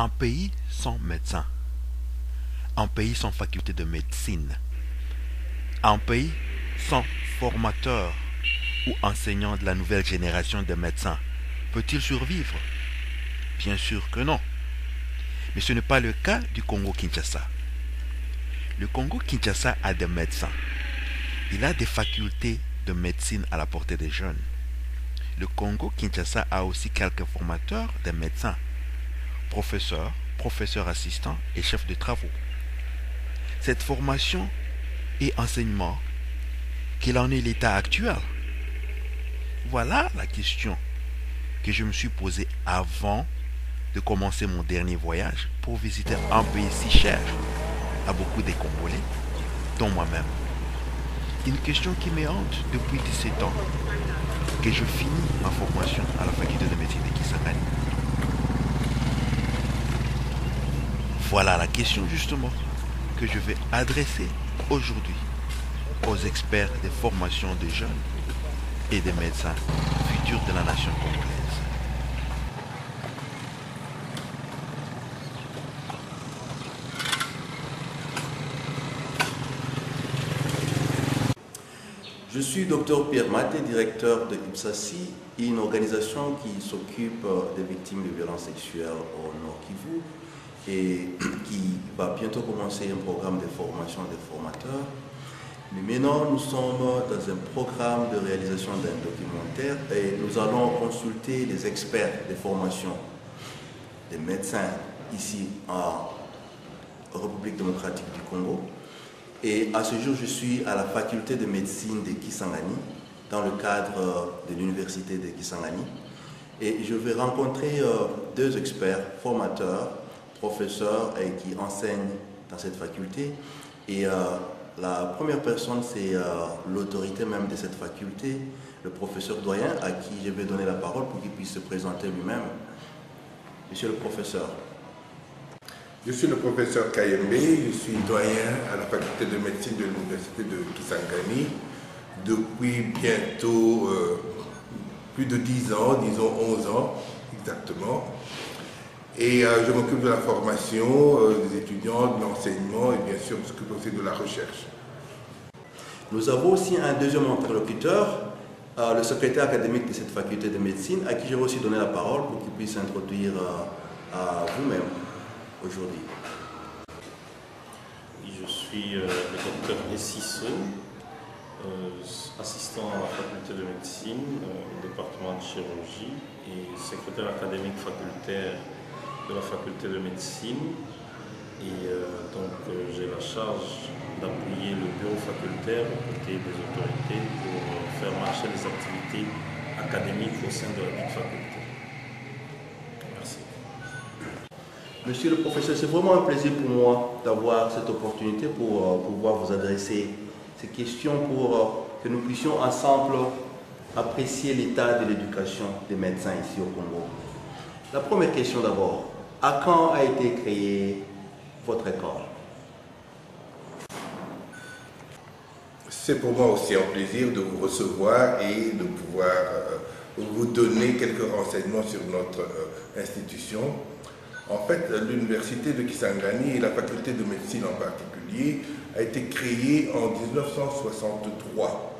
Un pays sans médecin. Un pays sans faculté de médecine. Un pays sans formateur ou enseignant de la nouvelle génération de médecins peut-il survivre? Bien sûr que non. Mais ce n'est pas le cas du Congo-Kinshasa. Le Congo-Kinshasa a des médecins. Il a des facultés de médecine à la portée des jeunes. Le Congo-Kinshasa a aussi quelques formateurs de médecins, professeurs, professeurs assistants et chefs de travaux. Cette formation et enseignement, quel en est l'état actuel? Voilà la question que je me suis posée avant de commencer mon dernier voyage pour visiter un pays si cher à beaucoup des Congolais, dont moi-même. Une question qui me hante depuis 17 ans, que je finis ma formation à la faculté de médecine de Kisangani. Voilà la question justement que je vais adresser aujourd'hui aux experts des formations des jeunes et des médecins futurs de la nation congolaise. Je suis Dr Pierre Maté, directeur de IPSASI, une organisation qui s'occupe des victimes de violences sexuelles au Nord Kivu et qui va bientôt commencer un programme de formation des formateurs. Mais maintenant, nous sommes dans un programme de réalisation d'un documentaire et nous allons consulter les experts des formations des médecins ici en République démocratique du Congo. Et à ce jour, je suis à la faculté de médecine de Kisangani, dans le cadre de l'université de Kisangani. Et je vais rencontrer deux experts, formateurs, professeurs et qui enseignent dans cette faculté. Et la première personne, c'est l'autorité même de cette faculté, le professeur doyen, à qui je vais donner la parole pour qu'il puisse se présenter lui-même. Monsieur le professeur. Je suis le professeur Kayembe, je suis doyen à la faculté de médecine de l'université de Kisangani depuis bientôt euh, plus de 10 ans, disons 11 ans exactement. Et euh, je m'occupe de la formation euh, des étudiants, de l'enseignement et bien sûr je m'occupe aussi de la recherche. Nous avons aussi un deuxième interlocuteur, le secrétaire académique de cette faculté de médecine, à qui je vais aussi donner la parole pour qu'il puisse introduire à vous-même aujourd'hui Je suis euh, le docteur Essisseux, euh, assistant à la faculté de médecine euh, au département de chirurgie et secrétaire académique facultaire de la faculté de médecine. Et donc j'ai la charge d'appuyer le bureau facultaire aux côtés des autorités pour faire marcher les activités académiques au sein de la faculté. Monsieur le professeur, c'est vraiment un plaisir pour moi d'avoir cette opportunité pour euh, pouvoir vous adresser ces questions pour euh, que nous puissions ensemble apprécier l'état de l'éducation des médecins ici au Congo. La première question d'abord, à quand a été créée votre école? C'est pour moi aussi un plaisir de vous recevoir et de pouvoir euh, vous donner quelques renseignements sur notre institution. En fait, l'université de Kisangani et la faculté de médecine en particulier a été créée en 1963.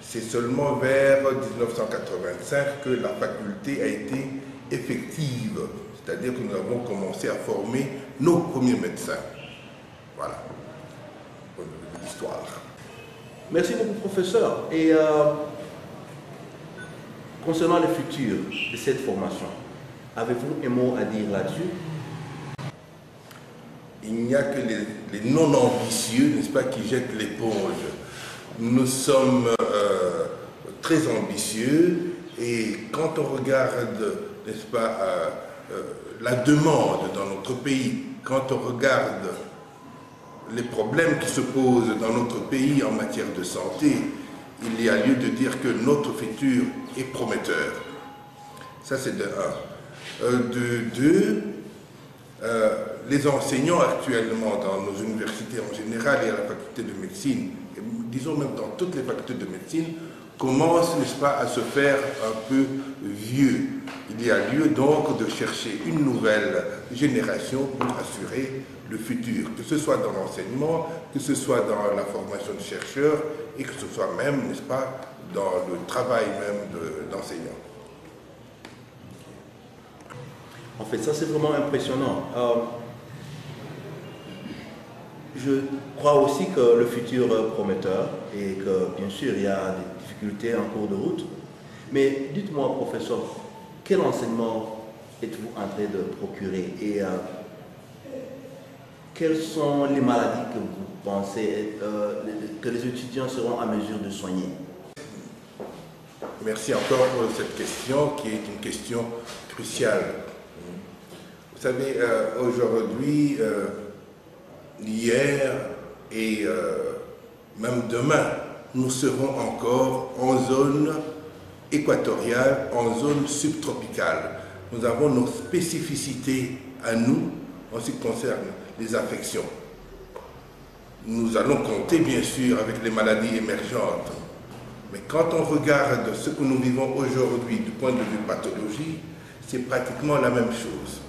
C'est seulement vers 1985 que la faculté a été effective, c'est-à-dire que nous avons commencé à former nos premiers médecins. Voilà, l'histoire. Merci beaucoup, professeur. Et euh, concernant le futur de cette formation, Avez-vous un mot à dire là-dessus? Il n'y a que les, les non-ambitieux, n'est-ce pas, qui jettent l'éponge. Nous sommes euh, très ambitieux et quand on regarde, n'est-ce pas, euh, euh, la demande dans notre pays, quand on regarde les problèmes qui se posent dans notre pays en matière de santé, il y a lieu de dire que notre futur est prometteur. Ça, c'est de un. Euh, de deux, euh, les enseignants actuellement dans nos universités en général et à la faculté de médecine, disons même dans toutes les facultés de médecine, commence, n'est-ce pas, à se faire un peu vieux. Il y a lieu donc de chercher une nouvelle génération pour assurer le futur, que ce soit dans l'enseignement, que ce soit dans la formation de chercheurs et que ce soit même, n'est-ce pas, dans le travail même d'enseignants. en fait, ça c'est vraiment impressionnant. Euh, je crois aussi que le futur est prometteur et que bien sûr il y a des difficultés en cours de route. Mais dites-moi, professeur, quel enseignement êtes-vous en train de procurer et euh, quelles sont les maladies que vous pensez euh, que les étudiants seront en mesure de soigner? Merci encore pour cette question qui est une question cruciale. Vous savez, euh, aujourd'hui, hier et même demain, nous serons encore en zone équatoriale, en zone subtropicale. Nous avons nos spécificités à nous en ce qui concerne les infections. Nous allons compter bien sûr avec les maladies émergentes. Mais quand on regarde ce que nous vivons aujourd'hui du point de vue pathologie, c'est pratiquement la même chose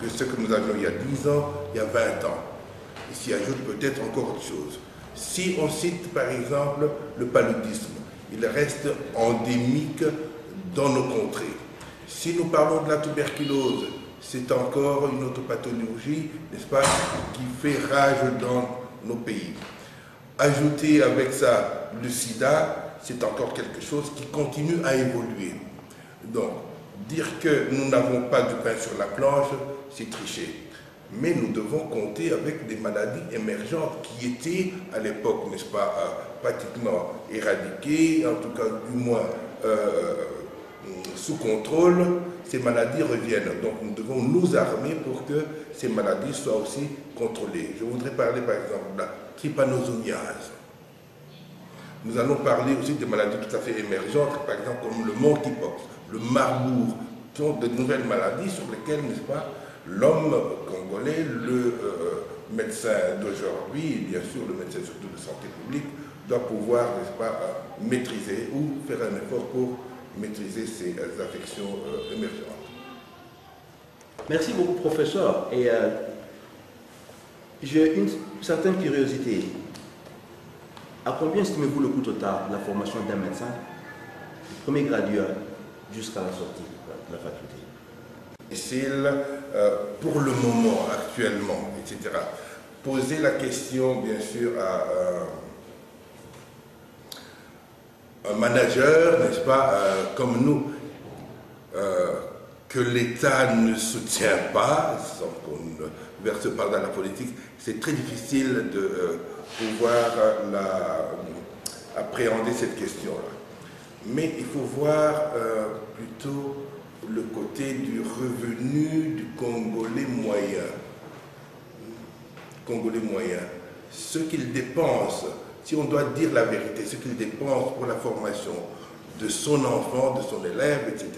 que ce que nous avions il y a 10 ans, il y a 20 ans. Il s'y ajoute peut-être encore autre chose. Si on cite par exemple le paludisme, il reste endémique dans nos contrées. Si nous parlons de la tuberculose, c'est encore une autre pathologie, n'est-ce pas, qui fait rage dans nos pays. Ajouter avec ça le sida, c'est encore quelque chose qui continue à évoluer. Donc, dire que nous n'avons pas de pain sur la planche, c'est tricher mais nous devons compter avec des maladies émergentes qui étaient à l'époque, n'est-ce pas, euh, pratiquement éradiquées, en tout cas du moins euh, sous contrôle. Ces maladies reviennent. Donc nous devons nous armer pour que ces maladies soient aussi contrôlées. Je voudrais parler par exemple de la trypanosomiase. Nous allons parler aussi des maladies tout à fait émergentes, par exemple comme le monkeypox, le marbourg, qui sont de nouvelles maladies sur lesquelles, n'est-ce pas, l'homme congolais, le euh, médecin d'aujourd'hui, bien sûr le médecin surtout de santé publique, doit pouvoir, n'est-ce pas, euh, maîtriser ou faire un effort pour maîtriser ces euh, affections émergentes. Merci beaucoup, professeur. Et j'ai une certaine curiosité. À combien estimez-vous le coût total de la formation d'un médecin, du premier graduat jusqu'à la sortie de la faculté? Euh, pour le moment, actuellement, etc. Poser la question, bien sûr, à un manager, n'est-ce pas, euh, comme nous, euh, que l'État ne soutient pas, sans qu'on ne verse pas dans la politique, c'est très difficile de pouvoir appréhender cette question-là. Mais il faut voir plutôt le côté du revenu du Congolais moyen. Congolais moyen. Ce qu'il dépense, si on doit dire la vérité, ce qu'il dépense pour la formation de son enfant, de son élève, etc.,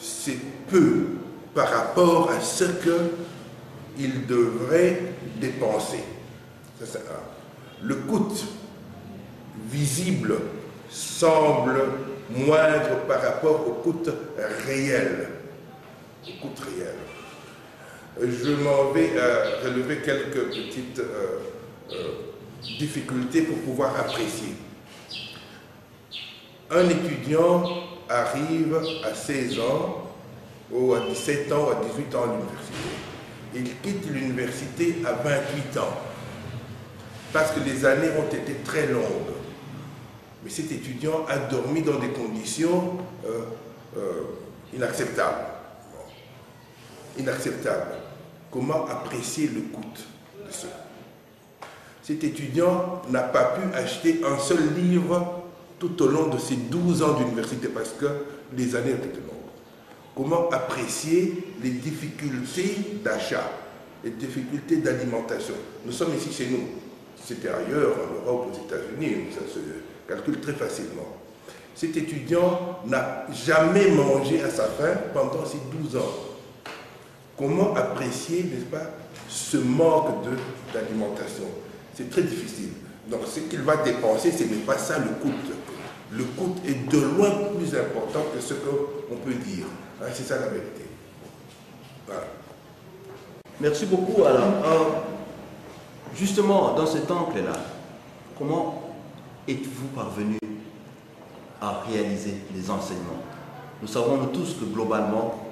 c'est peu par rapport à ce qu'il devrait dépenser. Le coût visible semble moindre par rapport au coût réel. Je m'en vais à relever quelques petites euh, euh, difficultés pour pouvoir apprécier. Un étudiant arrive à 16 ans ou à 17 ans ou à 18 ans à l'université. Il quitte l'université à 28 ans parce que les années ont été très longues. Cet étudiant a dormi dans des conditions euh, euh, inacceptables. Inacceptables. Comment apprécier le coût de cela? Cet étudiant n'a pas pu acheter un seul livre tout au long de ses 12 ans d'université parce que les années étaient longues. Comment apprécier les difficultés d'achat, les difficultés d'alimentation? Nous sommes ici chez nous. C'était ailleurs, en Europe, aux États-Unis, ça se calcule très facilement. Cet étudiant n'a jamais mangé à sa faim pendant ces 12 ans. Comment apprécier, n'est-ce pas, ce manque d'alimentation? C'est très difficile. Donc ce qu'il va dépenser, ce n'est pas ça le coût. Le coût est de loin plus important que ce qu'on peut dire. Hein, c'est ça la vérité. Voilà. Merci beaucoup. Alors, euh, justement, dans cet angle-là, comment êtes-vous parvenu à réaliser les enseignements? Nous savons tous que globalement,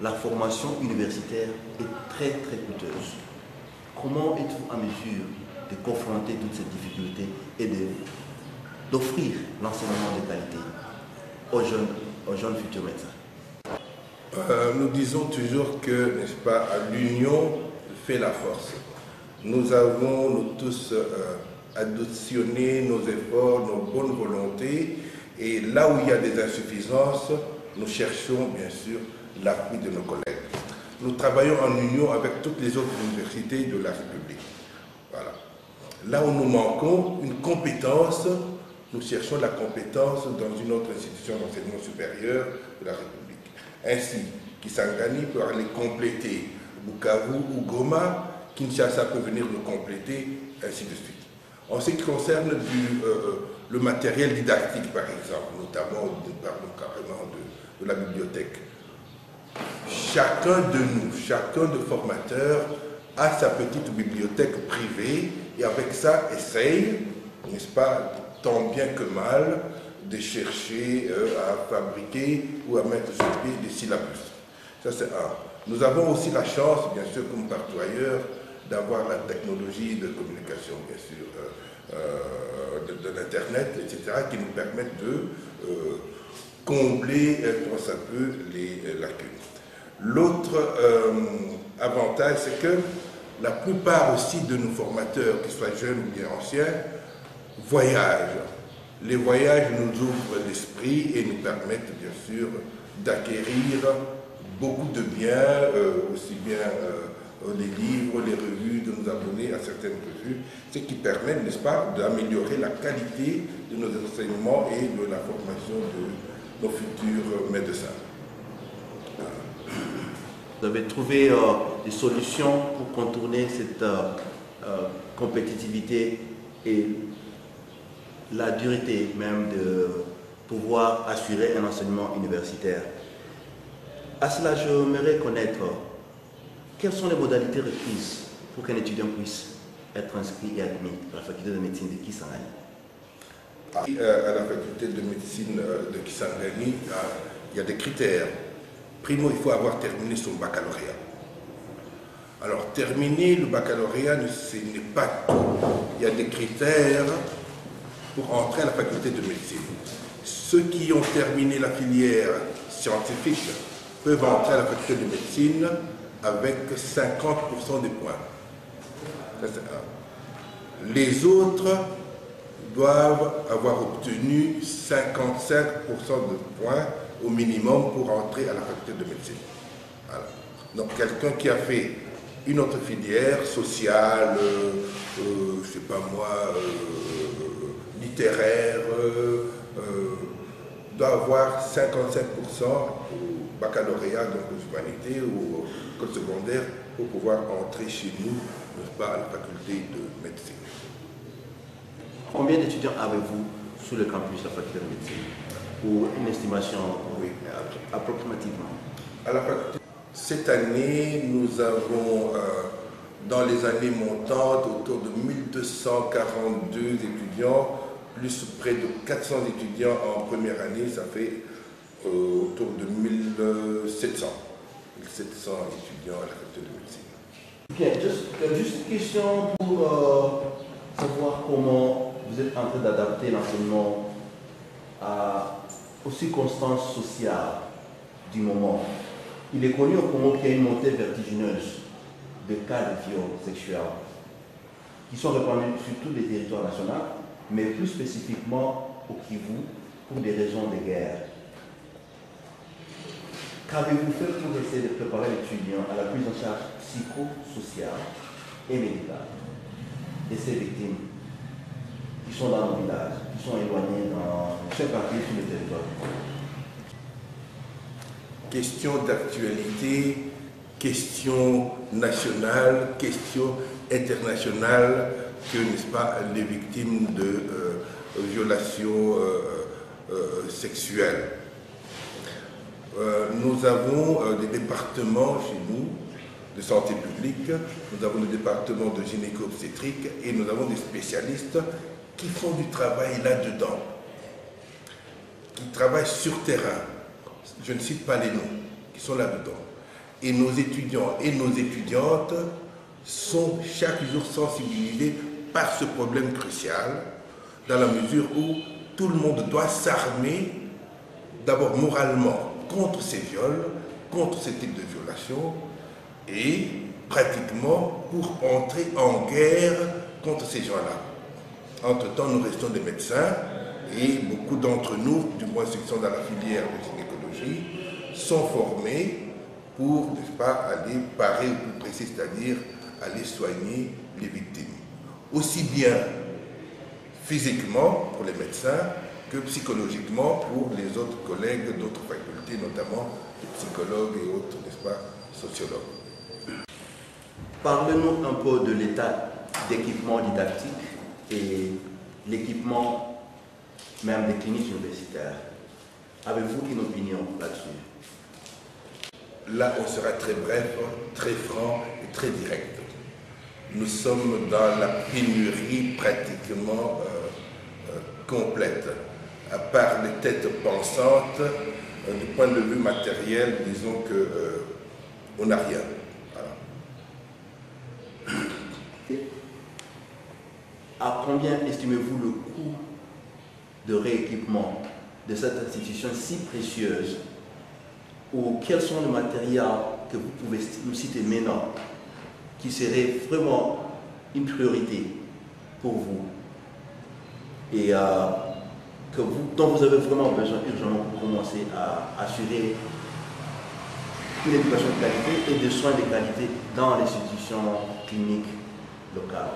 la formation universitaire est très très coûteuse. Comment êtes-vous en mesure de confronter toutes ces difficultés et d'offrir l'enseignement de qualité aux jeunes, aux jeunes futurs médecins? Euh, Nous disons toujours que, l'union fait la force. Nous avons, nous tous, euh, additionné nos efforts, nos bonnes volontés, et là où il y a des insuffisances, nous cherchons bien sûr l'appui de nos collègues. Nous travaillons en union avec toutes les autres universités de la République. Voilà. Là où nous manquons une compétence, nous cherchons la compétence dans une autre institution d'enseignement supérieur de la République. Ainsi, Kisangani peut aller compléter Bukavu ou Goma, Kinshasa peut venir nous compléter, ainsi de suite. En ce qui concerne du, euh, le matériel didactique, par exemple, notamment, carrément de, de la bibliothèque, chacun de nous, chacun de formateurs a sa petite bibliothèque privée et avec ça essaye, n'est-ce pas, tant bien que mal, de chercher euh, à fabriquer ou à mettre sur pied des syllabus. Ça c'est un. Nous avons aussi la chance, bien sûr, comme partout ailleurs, d'avoir la technologie de communication, bien sûr, euh, euh, de, l'Internet, etc., qui nous permettent de combler, tant ça peut, les lacunes. L'autre euh, avantage, c'est que la plupart aussi de nos formateurs, qu'ils soient jeunes ou bien anciens, voyagent. Les voyages nous ouvrent l'esprit et nous permettent bien sûr d'acquérir beaucoup de biens, euh, aussi bien euh, les livres, les revues, de nous abonner à certaines revues, ce qui permet, n'est-ce pas, d'améliorer la qualité de nos enseignements et de la formation de nos futurs médecins. Vous avez trouvé euh, des solutions pour contourner cette euh, euh, compétitivité et la dureté même de pouvoir assurer un enseignement universitaire. À cela, j'aimerais connaître quelles sont les modalités requises pour qu'un étudiant puisse être inscrit et admis à la faculté de médecine de Kisangani? À la faculté de médecine de Kisangani, il y a des critères Primo, il faut avoir terminé son baccalauréat. Alors, terminer le baccalauréat, ce n'est pas tout. Il y a des critères pour entrer à la faculté de médecine. Ceux qui ont terminé la filière scientifique peuvent entrer à la faculté de médecine avec 50% des points. Les autres doivent avoir obtenu 55% de points au minimum pour entrer à la faculté de médecine. Donc quelqu'un qui a fait une autre filière sociale, euh, euh, je ne sais pas moi, euh, littéraire, doit avoir 55% au baccalauréat, donc aux humanités ou au code secondaire, pour pouvoir entrer chez nous, pas, à la faculté de médecine. Combien d'étudiants avez-vous sous le campus de la faculté de médecine? Ou une estimation oui. approximativement Cette année, nous avons, euh, dans les années montantes, autour de 1242 étudiants, plus près de 400 étudiants en première année, ça fait euh, autour de 1700. 1700 étudiants à la faculté de médecine. Bien, juste, euh, une question pour savoir comment vous êtes en train d'adapter l'enseignement aux circonstances sociales du moment. Il est connu au Congo qu'il y a une montée vertigineuse de cas de viols sexuels qui sont répandus sur tous les territoires nationaux, mais plus spécifiquement au Kivu pour des raisons de guerre. Qu'avez-vous fait pour essayer de préparer l'étudiant à la prise en charge psychosociale et médicale de ces victimes qui sont dans nos villages, qui sont éloignés dans chaque partie sur le territoire. Question d'actualité, question nationale, question internationale, que, n'est-ce pas, les victimes de violations sexuelles. nous avons des départements chez nous de santé publique, nous avons le département de gynéco-obstétrique et nous avons des spécialistes qui font du travail là-dedans, qui travaillent sur terrain. Je ne cite pas les noms, qui sont là-dedans. Et nos étudiants et nos étudiantes sont chaque jour sensibilisés par ce problème crucial, dans la mesure où tout le monde doit s'armer d'abord moralement contre ces viols, contre ce type de violation, et pratiquement pour entrer en guerre contre ces gens-là. Entre-temps, nous restons des médecins et beaucoup d'entre nous, du moins ceux qui sont dans la filière de gynécologie, sont formés pour, n'est-ce pas, aller parer au plus c'est-à-dire aller soigner les victimes. Aussi bien physiquement pour les médecins que psychologiquement pour les autres collègues d'autres facultés, notamment les psychologues et autres, n'est-ce pas, sociologues. Parlez-nous un peu de l'état d'équipement didactique et l'équipement même des cliniques universitaires. Avez-vous une opinion là-dessus? Là, on sera très bref, très franc et très direct. Nous sommes dans la pénurie pratiquement euh, euh, complète. À part les têtes pensantes, euh, du point de vue matériel, disons que on n'a rien. À combien estimez-vous le coût de rééquipement de cette institution si précieuse? Ou quels sont les matériaux que vous pouvez nous citer maintenant? Qui seraient vraiment une priorité pour vous et euh, que vous, dont vous avez vraiment besoin urgemment pour commencer à assurer une éducation de qualité et des soins de qualité dans l'institution clinique locale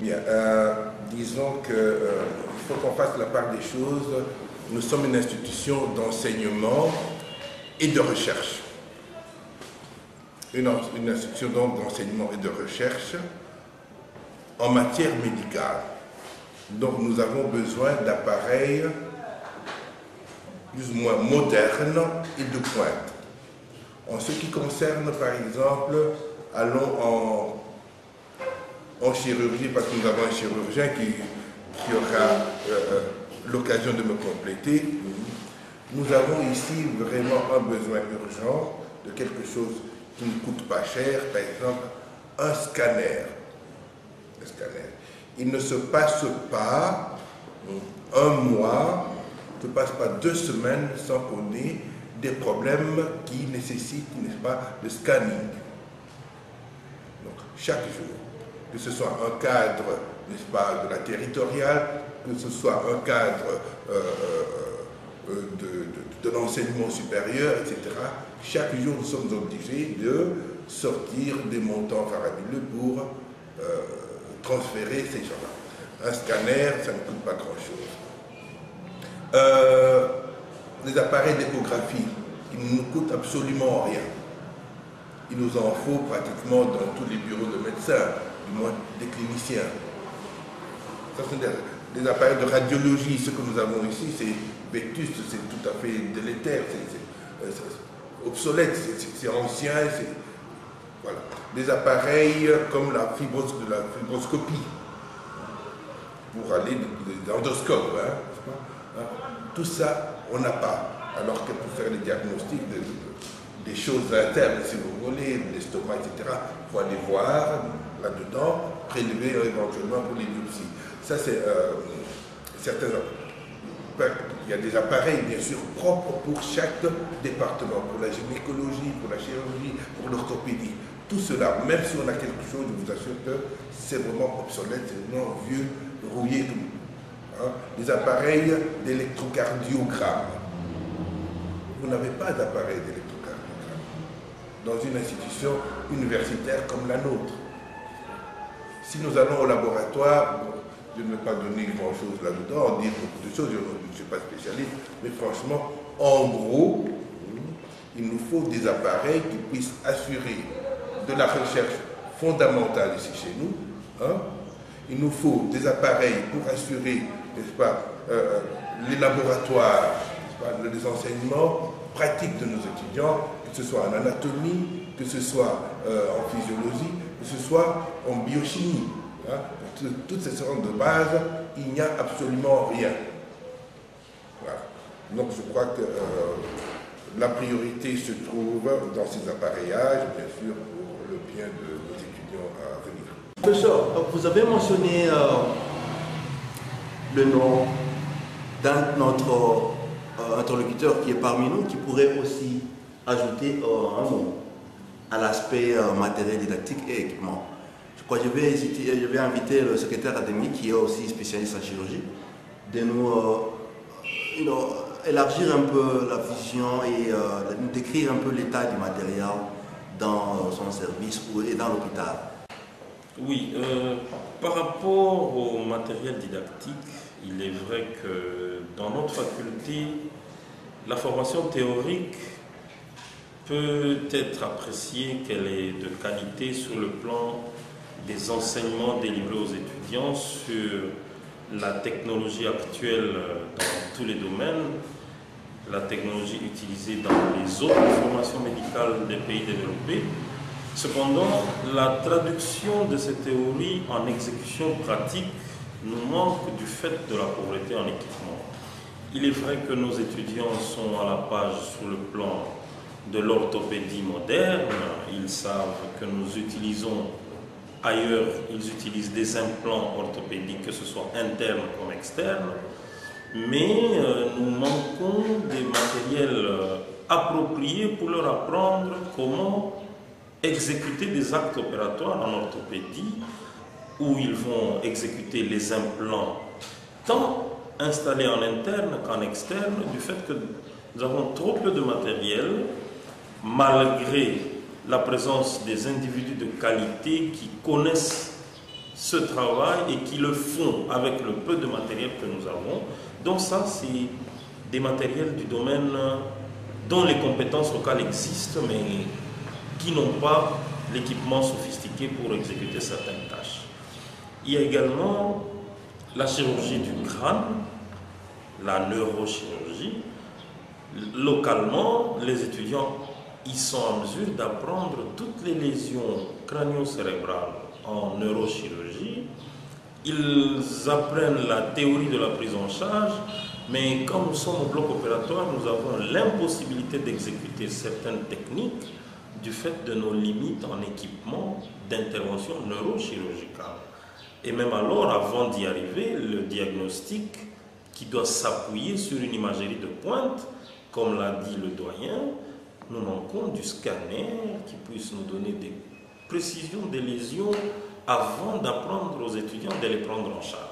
Bien, euh, disons qu'il euh, faut qu'on fasse la part des choses. Nous sommes une institution d'enseignement et de recherche. Une, une institution d'enseignement et de recherche en matière médicale. Donc nous avons besoin d'appareils plus ou moins modernes et de pointe. En ce qui concerne par exemple, allons en en chirurgie, parce que nous avons un chirurgien qui, qui aura euh, euh, l'occasion de me compléter. Nous avons ici vraiment un besoin urgent de quelque chose qui ne coûte pas cher, par exemple un scanner. Scanner. Il ne se passe pas un mois, ne se passe pas deux semaines sans qu'on ait des problèmes qui nécessitent, n'est-ce pas, le scanning. Donc, chaque jour que ce soit un cadre, n'est-ce pas, de la territoriale, que ce soit un cadre euh, euh, de, l'enseignement supérieur, etc. Chaque jour, nous sommes obligés de sortir des montants faramineux pour euh, transférer ces gens-là. Un scanner, ça ne coûte pas grand-chose. les appareils d'échographie, qui ne nous coûtent absolument rien. Il nous en faut pratiquement dans tous les bureaux de médecins du moins des cliniciens. Ça sont des, appareils de radiologie. Ce que nous avons ici, c'est vétuste, c'est tout à fait délétère, c'est euh, obsolète, c'est ancien. Voilà. Des appareils comme la, de la fibroscopie, pour aller l'endoscope. Hein, hein, Tout ça, on n'a pas. Alors que pour faire les diagnostics des choses internes, si vous voulez, l'estomac, etc., il faut aller voir, là-dedans, prélever éventuellement pour les biopsies. Ça, c'est euh, certains. Il y a des appareils, bien sûr, propres pour chaque département, pour la gynécologie, pour la chirurgie, pour l'orthopédie. Tout cela, même si on a quelque chose, je vous assure que c'est vraiment obsolète, c'est vraiment vieux, rouillé. Hein? Des appareils d'électrocardiogramme. Vous n'avez pas d'appareil d'électrocardiogramme dans une institution universitaire comme la nôtre. Si nous allons au laboratoire, je ne vais pas donner grand-chose là-dedans, dire beaucoup de choses, je ne suis pas spécialiste, mais franchement, en gros, il nous faut des appareils qui puissent assurer de la recherche fondamentale ici chez nous, hein, il nous faut des appareils pour assurer, pas, euh, les laboratoires, les enseignements pratiques de nos étudiants, que ce soit en anatomie, que ce soit en physiologie, que ce soit en biochimie. Hein. Toutes ces sortes de bases, il n'y a absolument rien. Donc je crois que la priorité se trouve dans ces appareillages, bien sûr, pour le bien de nos étudiants à venir. Professeur, vous avez mentionné euh, le nom d'un notre euh, interlocuteur qui est parmi nous, qui pourrait aussi ajouter euh, un mot à l'aspect matériel didactique et équipement. Je vais, inviter le secrétaire académique, qui est aussi spécialiste en chirurgie, de nous élargir un peu la vision et euh, décrire un peu l'état du matériel dans son service et dans l'hôpital. Oui, euh, par rapport au matériel didactique, il est vrai que dans notre faculté, la formation théorique peut être appréciée qu'elle est de qualité sur le plan des enseignements délivrés aux étudiants sur la technologie actuelle dans tous les domaines, la technologie utilisée dans les autres formations médicales des pays développés. Cependant, la traduction de ces théories en exécution pratique nous manque du fait de la pauvreté en équipement. Il est vrai que nos étudiants sont à la page sur le plan de l'orthopédie moderne. Ils savent que nous utilisons ailleurs, ils utilisent des implants orthopédiques, que ce soit internes comme externes mais euh, nous manquons des matériels euh, appropriés pour leur apprendre comment exécuter des actes opératoires en orthopédie où ils vont exécuter les implants tant installés en interne qu'en externe du fait que nous avons trop peu de matériel malgré la présence des individus de qualité qui connaissent ce travail et qui le font avec le peu de matériel que nous avons. Donc ça, c'est des matériels du domaine dont les compétences locales existent, mais qui n'ont pas l'équipement sophistiqué pour exécuter certaines tâches. Il y a également la chirurgie du crâne, la neurochirurgie. Localement, les étudiants y sont en mesure d'apprendre toutes les lésions crânio-cérébrales en neurochirurgie. Ils apprennent la théorie de la prise en charge, mais quand nous sommes au bloc opératoire, nous avons l'impossibilité d'exécuter certaines techniques du fait de nos limites en équipement d'intervention neurochirurgicale. Et même alors, avant d'y arriver, le diagnostic qui doit s'appuyer sur une imagerie de pointe, comme l'a dit le doyen, nous manquons du scanner qui puisse nous donner des précision des lésions avant d'apprendre aux étudiants de les prendre en charge.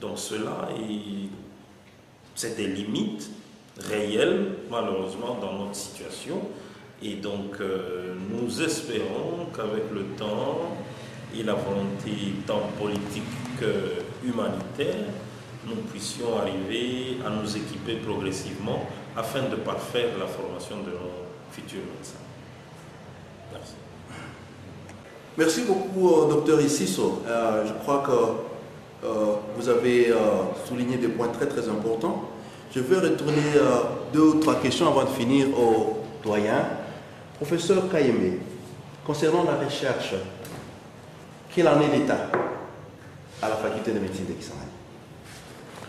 Donc cela, c'est des limites réelles, malheureusement, dans notre situation. Et donc, euh, nous espérons qu'avec le temps et la volonté tant politique que humanitaire, nous puissions arriver à nous équiper progressivement afin de parfaire la formation de nos futurs médecins. Merci. Merci beaucoup, euh, docteur Issiso. Euh, je crois que euh, vous avez souligné des points très très importants. Je vais retourner deux ou trois questions avant de finir au doyen. Professeur Kayeme, concernant la recherche, quel en est l'état à la faculté de médecine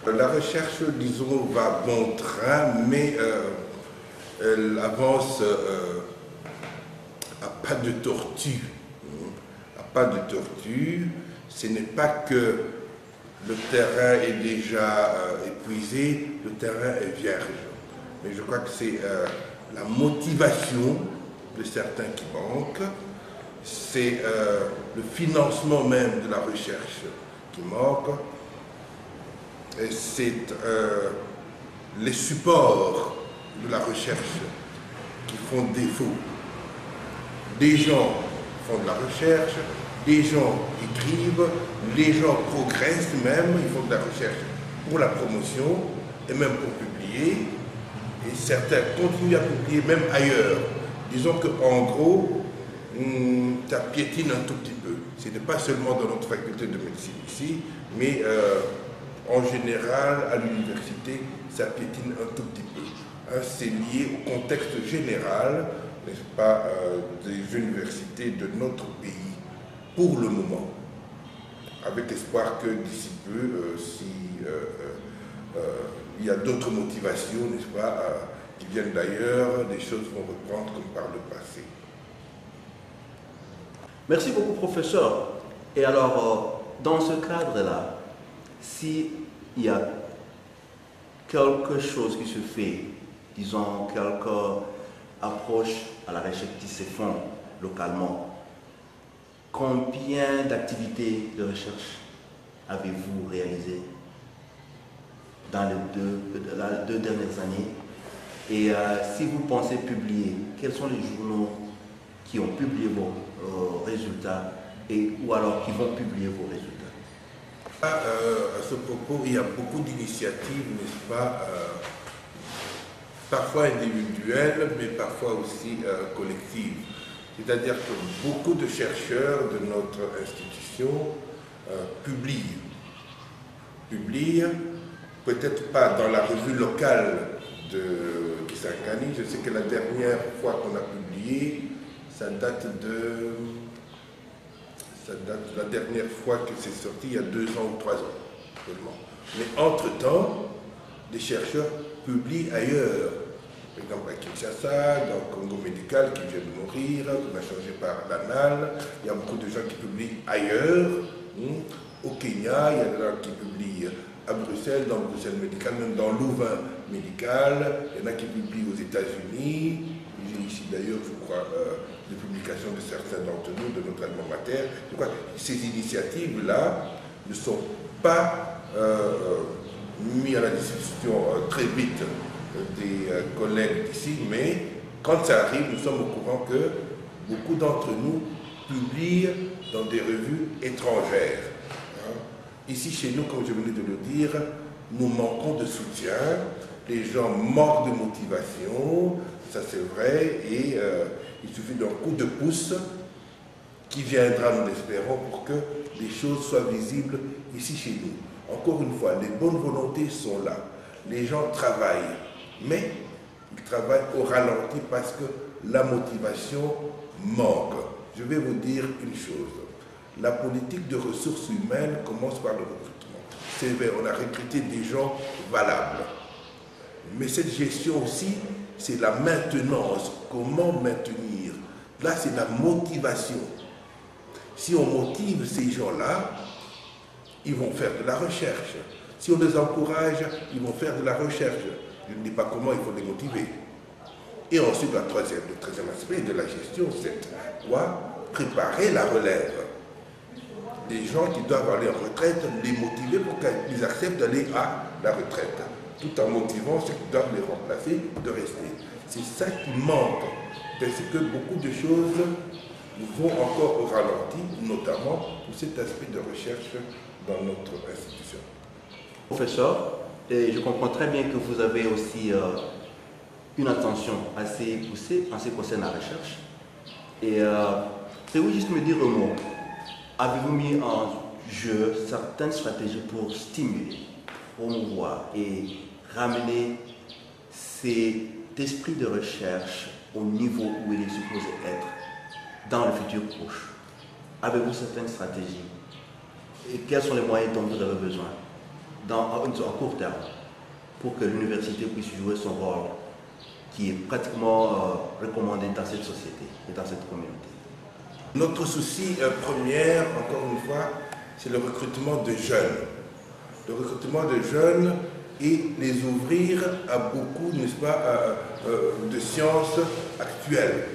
de La recherche, disons, va bon train, mais elle avance à pas de tortue. Pas de torture, ce n'est pas que le terrain est déjà euh, épuisé, le terrain est vierge. Mais je crois que c'est euh, la motivation de certains qui manquent, c'est euh, le financement même de la recherche qui manque, c'est les supports de la recherche qui font défaut. Des gens font de la recherche, les gens écrivent, les gens progressent même, ils font de la recherche pour la promotion et même pour publier. Et certains continuent à publier même ailleurs. Disons qu'en gros, hmm, ça piétine un tout petit peu. ce n'est pas seulement dans notre faculté de médecine ici, mais euh, en général, à l'université, ça piétine un tout petit peu. Hein, c'est lié au contexte général, n'est-ce pas, euh, des universités de notre pays pour le moment. Avec espoir que d'ici peu, euh, si il y a d'autres motivations, n'est-ce pas, qui viennent d'ailleurs, les choses vont reprendre comme par le passé. Merci beaucoup, professeur. Et alors, dans ce cadre-là, s'il y a quelque chose qui se fait, disons, quelque approche à la recherche qui se font localement, combien d'activités de recherche avez-vous réalisées dans les deux, deux dernières années? Et euh, si vous pensez publier, quels sont les journaux qui ont publié vos euh, résultats et, ou alors qui vont publier vos résultats? Euh, à ce propos, il y a beaucoup d'initiatives, n'est-ce pas, euh, parfois individuelles, mais parfois aussi euh, collectives. C'est-à-dire que beaucoup de chercheurs de notre institution publient. Publient, peut-être pas dans la revue locale de Kisangani. Je sais que la dernière fois qu'on a publié, ça date de date la dernière fois que c'est sorti, il y a deux ans ou trois ans seulement. Mais entre-temps, des chercheurs publient ailleurs. Exemple à Kinshasa, dans le Congo médical qui vient de mourir, qu'on a changé par l'ANAL. Il y a beaucoup de gens qui publient ailleurs. Hmm. Au Kenya, il y a des gens qui publient à Bruxelles, dans Bruxelles médical, même dans Louvain médical. Il y en a qui publient aux États-Unis. J'ai ici d'ailleurs, je crois, euh, de publication de certains d'entre nous, de notre alma mater. ces initiatives-là ne sont pas euh, mises à la discussion euh, très vite des euh, collègues d'ici, mais quand ça arrive, nous sommes au courant que beaucoup d'entre nous publient dans des revues étrangères. Hein. Ici, chez nous, comme je venais de le dire, nous manquons de soutien, les gens manquent de motivation, ça c'est vrai, et il suffit d'un coup de pouce qui viendra, nous l'espérons, pour que les choses soient visibles ici chez nous. Encore une fois, les bonnes volontés sont là. Les gens travaillent, mais ils travaillent au ralenti parce que la motivation manque. Je vais vous dire une chose. La politique de ressources humaines commence par le recrutement. C'est vrai, on a recruté des gens valables. Mais cette gestion aussi c'est la maintenance. Comment maintenir? Là, c'est la motivation. Si on motive ces gens-là, ils vont faire de la recherche. Si on les encourage, ils vont faire de la recherche. Je ne dis pas comment il faut les motiver. Et ensuite, la troisième, le troisième aspect de la gestion, c'est quoi Préparer la relève. Les gens qui doivent aller en retraite, les motiver pour qu'ils acceptent d'aller à la retraite tout en motivant ceux qui doivent les remplacer de rester. C'est ça qui manque, parce que beaucoup de choses vont encore au ralenti, notamment pour cet aspect de recherche dans notre institution. Professeur, et je comprends très bien que vous avez aussi euh, une attention assez poussée en ce qui concerne la recherche. Et euh, pouvez-vous juste me dire un mot. Avez-vous mis en jeu certaines stratégies pour stimuler, promouvoir et ramener cet esprit de recherche au niveau où il est supposé être dans le futur proche? Avez-vous certaines stratégies? Et quels sont les moyens dont vous avez besoin? Dans, en court terme pour que l'université puisse jouer son rôle qui est pratiquement euh, recommandé dans cette société et dans cette communauté Notre souci euh, premier, encore une fois, c'est le recrutement de jeunes. Le recrutement de jeunes et les ouvrir à beaucoup, n'est-ce pas, euh, de sciences actuelles.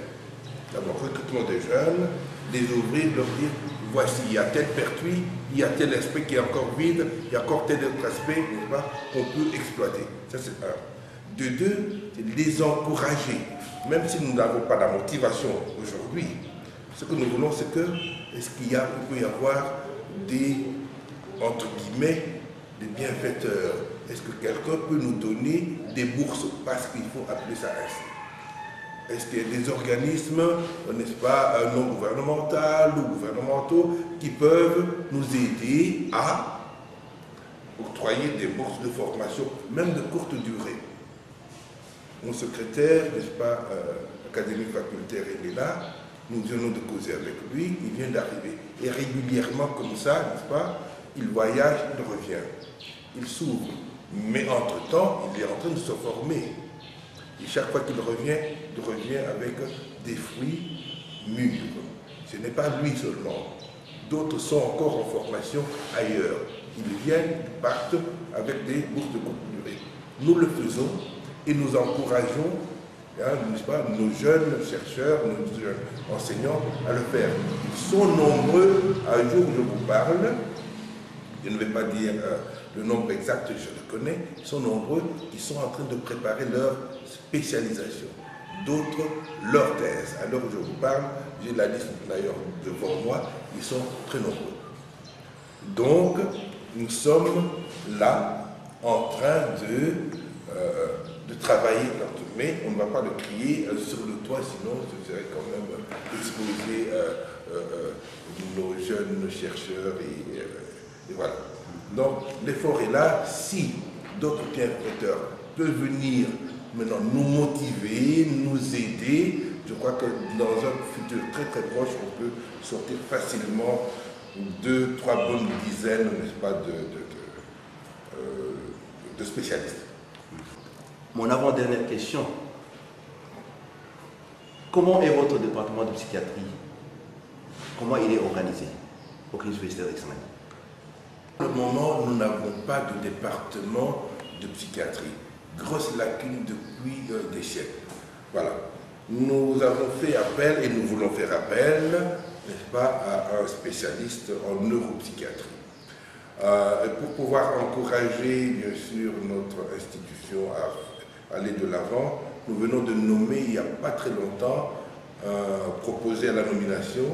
D'abord, recrutement des jeunes, les ouvrir, leur dire, voici, il y a tel pertuis, il y a tel aspect qui est encore vide, il y a encore tel autre aspect, qu'on peut exploiter. Ça, c'est un. De deux, les encourager. Même si nous n'avons pas la motivation aujourd'hui, ce que nous voulons, c'est que, est-ce qu'il peut y avoir des, entre guillemets, des bienfaiteurs, est-ce que quelqu'un peut nous donner des bourses? Parce qu'il faut appeler ça ainsi. Est-ce qu'il y a des organismes, n'est-ce pas, euh, non gouvernementaux ou gouvernementaux qui peuvent nous aider à octroyer des bourses de formation, même de courte durée? Mon secrétaire, n'est-ce pas, euh, académique facultaire, il est là, nous venons de causer avec lui, il vient d'arriver. Et régulièrement comme ça, n'est-ce pas, il voyage, il revient, il s'ouvre. Mais entre-temps, il est en train de se former. Et chaque fois qu'il revient, il revient avec des fruits mûrs. Ce n'est pas lui seulement. D'autres sont encore en formation ailleurs. Ils viennent, ils partent avec des bourses de courte durée. Nous le faisons et nous encourageons hein, pas, nos jeunes chercheurs, nos jeunes enseignants à le faire. Ils sont nombreux, un jour je vous parle, je ne vais pas dire euh, le nombre exact, je le connais, ils sont nombreux, ils sont en train de préparer leur spécialisation. D'autres, leur thèse. Alors je vous parle, j'ai la liste d'ailleurs devant moi, ils sont très nombreux. Donc, nous sommes là en train de, euh, de travailler, mais on ne va pas le crier euh, sur le toit, sinon ce serait quand même exposer nos jeunes chercheurs et voilà. Donc l'effort est là. Si d'autres bienfaiteurs peuvent venir maintenant nous motiver, nous aider, je crois que dans un futur très très proche, on peut sortir facilement deux, trois bonnes dizaines, n'est-ce pas, de, euh, de spécialistes. Mon avant-dernière question. Comment est votre département de psychiatrie? Comment il est organisé? Au d'Examen pour le moment, nous n'avons pas de département de psychiatrie. Grosse lacune depuis euh, des siècles. Voilà. Nous avons fait appel, et nous voulons faire appel, n'est-ce pas, à un spécialiste en neuropsychiatrie. Euh, pour pouvoir encourager, bien sûr, notre institution à aller de l'avant, nous venons de nommer, il n'y a pas très longtemps, proposé à la nomination,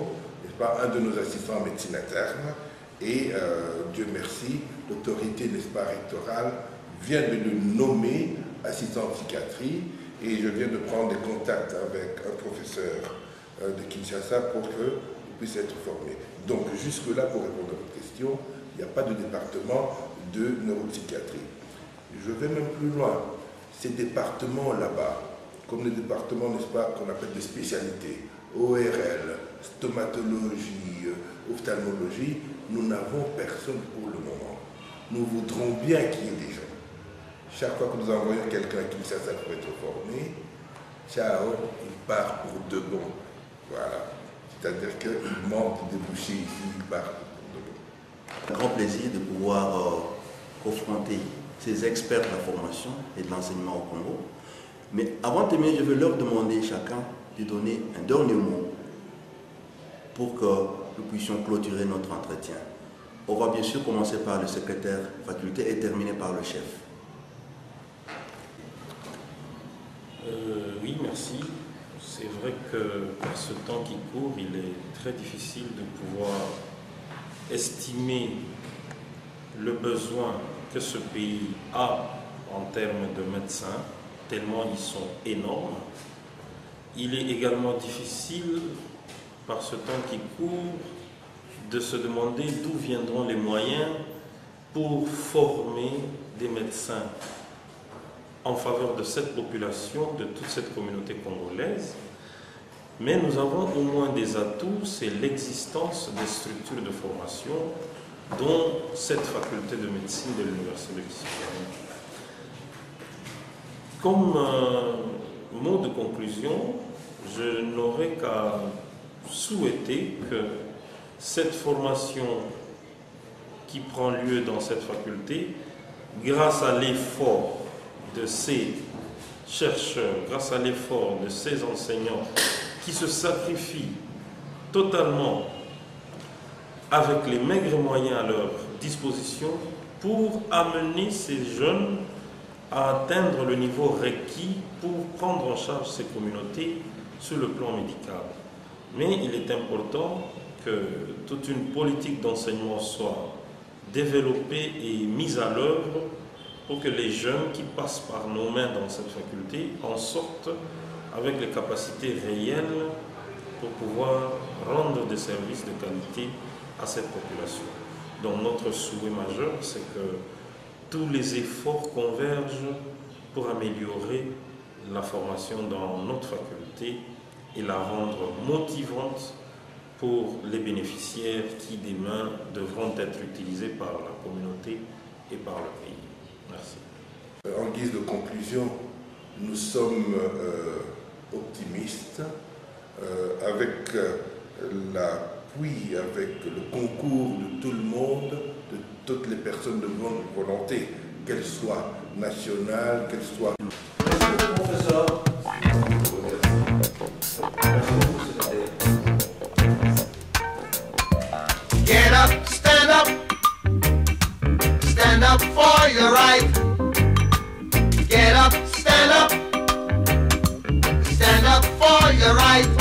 n'est-ce pas, un de nos assistants en médecine interne, et euh, Dieu merci, l'autorité, n'est-ce pas, rectorale vient de le nommer assistant en psychiatrie et je viens de prendre des contacts avec un professeur euh, de Kinshasa pour qu'il puisse être formé. Donc jusque-là, pour répondre à votre question, il n'y a pas de département de neuropsychiatrie. Je vais même plus loin. Ces départements là-bas, comme les départements, n'est-ce pas, qu'on appelle des spécialités, ORL, stomatologie, euh, ophtalmologie, nous n'avons personne pour le moment. Nous voudrons bien qu'il y ait des gens. Chaque fois que nous envoyons quelqu'un qui ça pour être formé, ciao, il part pour de bon. Voilà. C'est-à-dire qu'il manque de débouchés ici, il part pour de bon. Un grand plaisir de pouvoir euh, confronter ces experts de la formation et de l'enseignement au Congo. Mais avant de terminer, je veux leur demander chacun de donner un dernier mot pour que nous puissions clôturer notre entretien. On va bien sûr commencer par le secrétaire faculté et terminer par le chef. Euh, oui, merci. C'est vrai que par ce temps qui court, il est très difficile de pouvoir estimer le besoin que ce pays a en termes de médecins, tellement ils sont énormes. Il est également difficile par ce temps qui court, de se demander d'où viendront les moyens pour former des médecins en faveur de cette population, de toute cette communauté congolaise. Mais nous avons au moins des atouts, c'est l'existence des structures de formation, dont cette faculté de médecine de l'Université de Comme mot de conclusion, je n'aurais qu'à souhaiter que cette formation qui prend lieu dans cette faculté, grâce à l'effort de ces chercheurs, grâce à l'effort de ces enseignants qui se sacrifient totalement avec les maigres moyens à leur disposition pour amener ces jeunes à atteindre le niveau requis pour prendre en charge ces communautés sur le plan médical. Mais il est important que toute une politique d'enseignement soit développée et mise à l'œuvre pour que les jeunes qui passent par nos mains dans cette faculté en sortent avec les capacités réelles pour pouvoir rendre des services de qualité à cette population. Donc notre souhait majeur, c'est que tous les efforts convergent pour améliorer la formation dans notre faculté et la rendre motivante pour les bénéficiaires qui demain devront être utilisés par la communauté et par le pays. Merci. En guise de conclusion, nous sommes euh, optimistes euh, avec euh, l'appui, avec le concours de tout le monde, de toutes les personnes de bonne volonté, qu'elles soient nationales, qu'elles soient... Merci beaucoup, professeur. For your right. Get up, stand up. Stand up for your right.